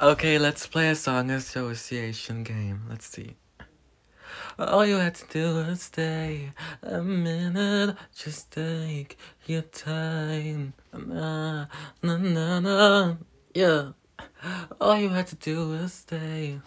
Okay, let's play a song association game. Let's see. All you had to do was stay a minute, just take your time. Na, na, na, na. Yeah. All you had to do was stay.